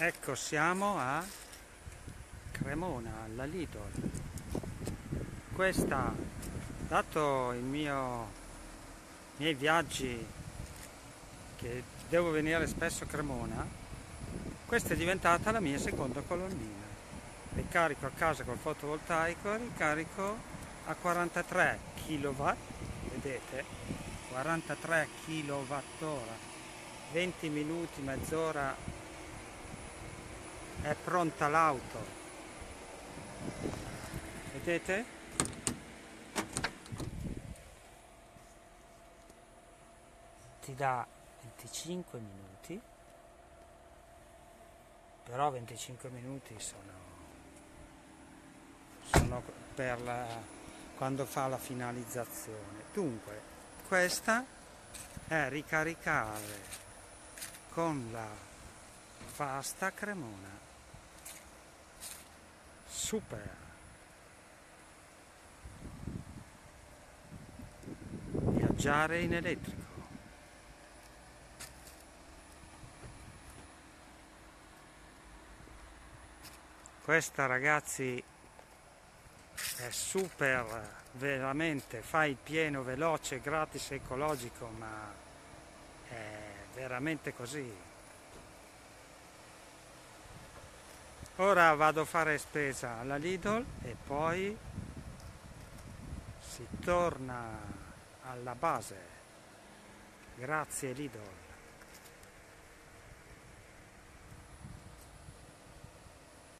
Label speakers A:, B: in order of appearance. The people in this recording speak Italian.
A: Ecco, siamo a Cremona, alla Lidl. Questa, dato i miei viaggi che devo venire spesso a Cremona, questa è diventata la mia seconda colonnina. Ricarico a casa col fotovoltaico, ricarico a 43 kW, vedete? 43 kWh, 20 minuti, mezz'ora è pronta l'auto. Vedete? Ti dà 25 minuti. Però 25 minuti sono, sono per la, quando fa la finalizzazione. Dunque questa è ricaricare con la pasta cremona super. Viaggiare in elettrico. Questa ragazzi è super veramente fa il pieno veloce gratis ecologico ma è veramente così ora vado a fare spesa alla Lidl e poi si torna alla base. Grazie Lidl